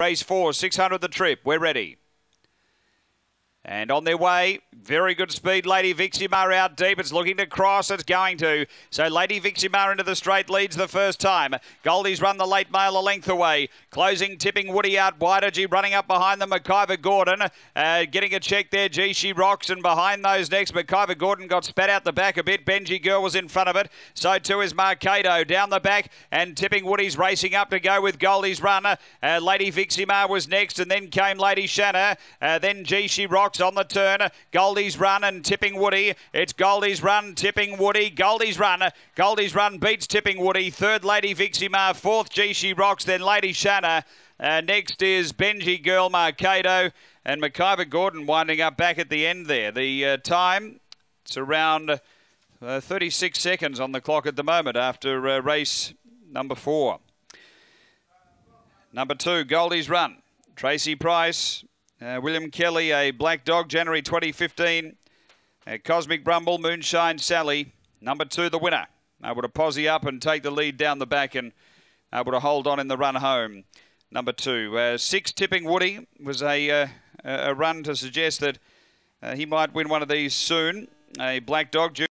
Race four, 600 the trip. We're ready. And on their way, very good speed. Lady Viximar out deep. It's looking to cross. It's going to. So Lady Viximar into the straight leads the first time. Goldie's run the late mail a length away. Closing, tipping Woody out wider. G running up behind them. McIver Gordon uh, getting a check there. G she rocks. And behind those next, McIver Gordon got spat out the back a bit. Benji Girl was in front of it. So too is Marcado down the back. And tipping Woody's racing up to go with Goldie's run. Uh, Lady Viximar was next. And then came Lady Shanna. Uh, then G she rocks on the turn. Goldie's run and tipping Woody. It's Goldie's run, tipping Woody. Goldie's run. Goldie's run beats tipping Woody. Third Lady Viximar. Fourth G She Rocks. Then Lady Shanna. Uh, next is Benji Girl Marcado. And McIver Gordon winding up back at the end there. The uh, time, it's around uh, 36 seconds on the clock at the moment after uh, race number four. Number two, Goldie's Run. Tracy Price, uh, William Kelly, a black dog, January 2015. Uh, Cosmic Rumble, Moonshine Sally. Number two, the winner. Able to posse up and take the lead down the back and able to hold on in the run home. Number two. Uh, six, Tipping Woody, was a, uh, a run to suggest that uh, he might win one of these soon. A black dog.